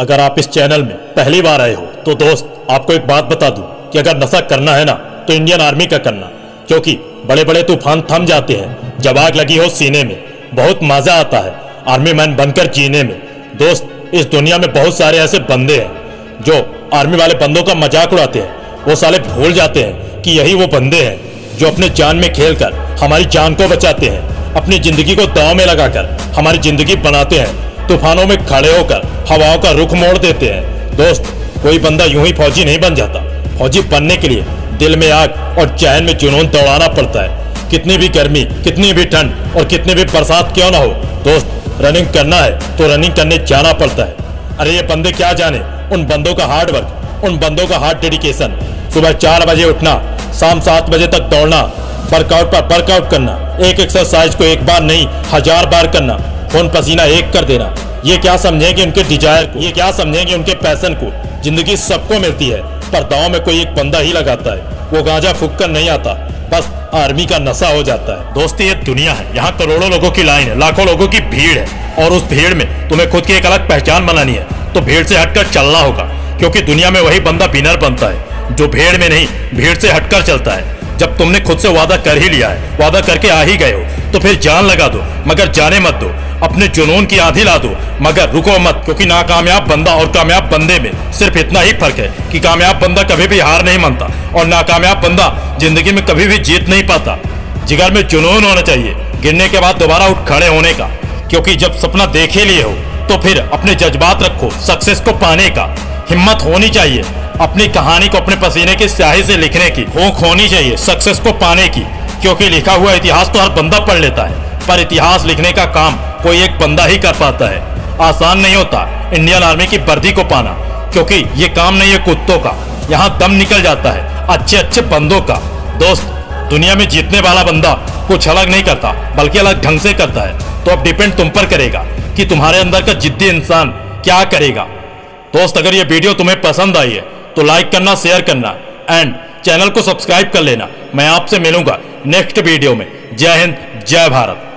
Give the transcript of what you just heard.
अगर आप इस चैनल में पहली बार आए हो तो दोस्त, आपको एक बात बता दूँ कि अगर नशा करना है ना तो इंडियन आर्मी का करना। क्योंकि बड़े बड़े तूफ़ान थम जाते हैं, जब आग लगी हो सीने में, बहुत मज़ा आता है आर्मी मैन बनकर जीने में। दोस्त, इस दुनिया में बहुत सारे ऐसे बंदे हैं, जो आर्मी वाले बंदों का मज़ाक उड़ाते हैं। वो साले भूल जाते हैं कि यही वो बंदे हैं, जो अपने जान में खेलकर हमारी जान को बचाते हैं, अपनी ज़िंदगी को दांव में लगाकर हमारी ज़िंदगी बनाते हैं। तूफानों में खड़े होकर हवाओं का रुख मोड़ देते हैं। दोस्त, कोई बंदा यूँ ही फौजी नहीं बन जाता। फौजी बनने के लिए दिल में आग और चैन में जुनून दौड़ाना पड़ता है। कितनी भी गर्मी, कितनी भी ठंड और कितनी भी बरसात क्यों ना हो, दोस्त रनिंग करना है तो रनिंग करने जाना पड़ता है। अरे ये बंदे क्या जाने? उन बंदों का हार्ड वर्क उन बंदों का हार्ड डेडिकेशन सुबह चार बजे उठना, शाम सात बजे तक दौड़ना वर्कआउट पर वर्कआउट करना, एक एक्सरसाइज को एक बार नहीं, हज़ार बार करना। खून पसीना एक कर देना। ये क्या समझेंगे उनके डिज़ायर को? ये क्या समझेंगे उनके पैसन को? ज़िंदगी सबको मिलती है, पर दाव में कोई एक बंदा ही लगाता है। वो गांजा फूक कर नहीं आता, बस आर्मी का नशा हो जाता है। दोस्ती ये दुनिया है, यहाँ करोड़ों लोगों की लाइन है, लाखों लोगों की भीड़ है, और उस भीड़ में तुम्हें खुद की एक अलग पहचान बनानी है तो भीड़ से हटकर चलना होगा, क्योंकि दुनिया में वही बंदा विनर बनता है, जो भीड़ में नहीं, भीड़ से हटकर चलता है। जब तुमने खुद से वादा कर ही लिया है, वादा करके आ ही गए हो तो फिर जान लगा दो, मगर जाने मत दो। अपने जुनून की आधी ला दो। मगर रुको मत, क्योंकि नाकामयाब बंदा और कामयाब बंदे में सिर्फ़ इतना ही फ़र्क है कि कामयाब बंदा कभी भी हार नहीं मानता और नाकामयाब बंदा ज़िंदगी में कभी भी जीत नहीं पाता। जिगर में जुनून होना चाहिए, गिरने के बाद दोबारा उठ खड़े होने का। क्योंकि जब सपना देखे लिए हो तो फिर अपने जज्बात रखो, सक्सेस को पाने का। हिम्मत होनी चाहिए, अपनी कहानी को अपने पसीने की स्याही से लिखने की। भूख होनी चाहिए, सक्सेस को पाने की। क्योंकि लिखा हुआ इतिहास तो हर बंदा पढ़ लेता है, पर इतिहास लिखने का काम कोई एक बंदा ही कर पाता है। आसान नहीं होता इंडियन आर्मी की वर्दी को पाना, क्योंकि ये काम नहीं है कुत्तों का। यहाँ दम निकल जाता है अच्छे अच्छे बंदों का। दोस्त, दुनिया में जीतने वाला बंदा कुछ अलग नहीं करता, बल्कि अलग ढंग से करता है। तो अब डिपेंड तुम पर करेगा कि तुम्हारे अंदर का जिद्दी इंसान क्या करेगा। दोस्त, अगर ये वीडियो तुम्हें पसंद आई है तो लाइक करना शेयर करना एंड चैनल को सब्सक्राइब कर लेना। मैं आपसे मिलूँगा नेक्स्ट वीडियो में। जय हिंद, जय भारत।